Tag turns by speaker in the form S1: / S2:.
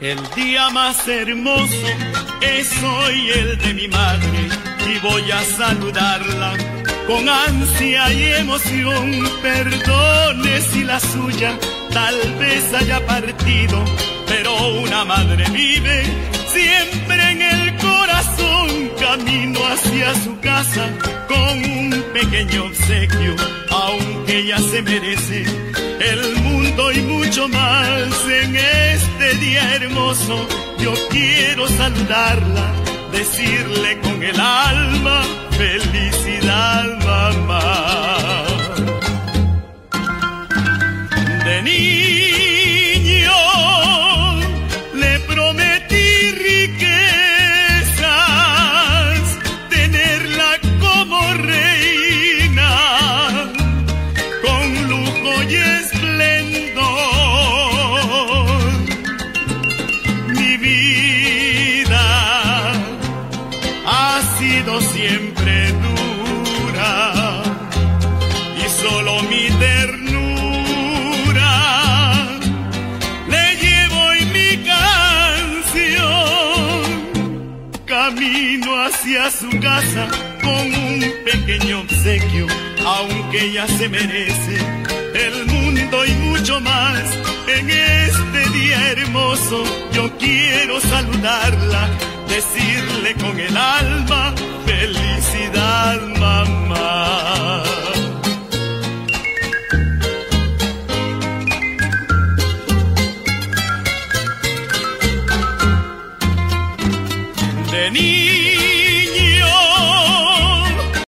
S1: El día más hermoso es hoy el de mi madre y voy a saludarla con ansia y emoción. Perdone si la suya tal vez haya partido, pero una madre vive siempre en el corazón. Camino hacia su casa con un pequeño obsequio, aunque ella se merece el mundo y mucho más en día hermoso. Yo quiero saludarla, decirle con el alma felicidad, mamá. De niño le prometí riquezas, tenerla como reina, con lujo y esplendor. Siempre dura y solo mi ternura le llevo en mi canción. Camino hacia su casa con un pequeño obsequio aunque ella se merece el mundo y mucho más. En este día hermoso yo quiero saludarla decirle con el alma felicidad, mamá. De niño